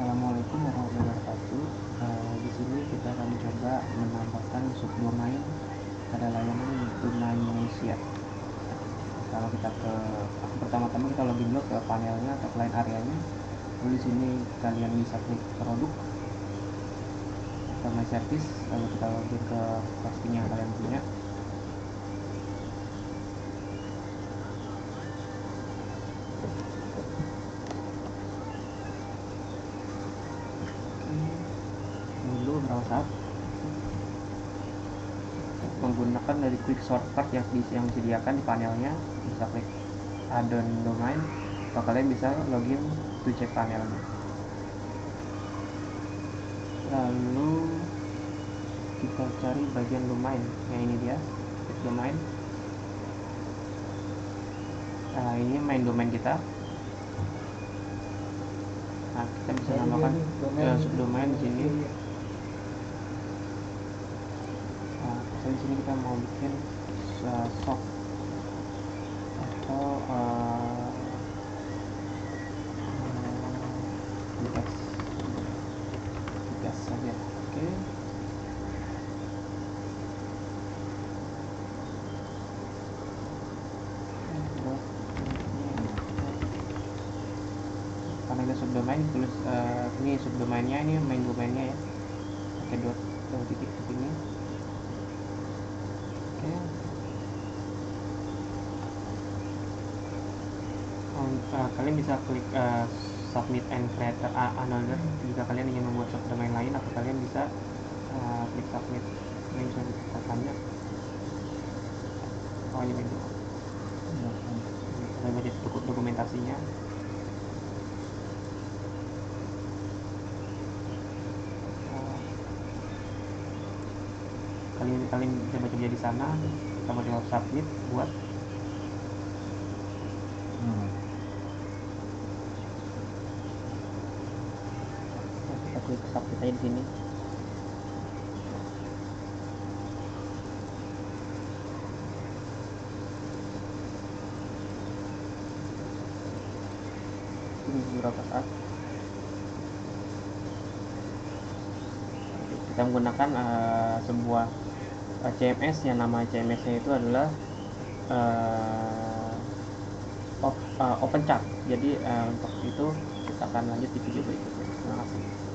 Assalamualaikum warahmatullahi wabarakatuh. Eh, di sini kita akan coba menambahkan subdomain pada layanan domain manusia. Kalau kita ke pertama-tama kita login dulu ke panelnya atau client areanya. Lalu di sini kalian bisa klik produk atau my service lalu kita login ke posting yang kalian punya. dulu beberapa saat menggunakan dari quick shortcut yang, yang disediakan di panelnya bisa klik add-on domain atau kalian bisa login to check panelnya. Lalu kita cari bagian domain. Yang ini dia klik domain. Nah ini main domain kita. Nah kita bisa namakan uh, subdomain di sini nah di sini kita mau bikin uh, shop atau uh, gas. Gas saja oke. Okay. karena ada subdomain tulis uh, ini subdomainnya ini main domainnya ya. Pakai dot titik sini oke okay. oh, uh, kalian bisa klik uh, submit and create uh, another. Jika kalian ingin membuat subdomain lain atau kalian bisa uh, klik submit. Ini bisa dikatakannya oh ini itu kita baca dokumentasinya. Kalian kalian bisa baca di sana. Kita mau jawab submit buat kita klik submit aja di sini. Ini beberapa saat kita menggunakan uh, sebuah uh, CMS yang nama CMS nya itu adalah uh, op, uh, open chat jadi uh, untuk itu kita akan lanjut di video berikutnya. Terima kasih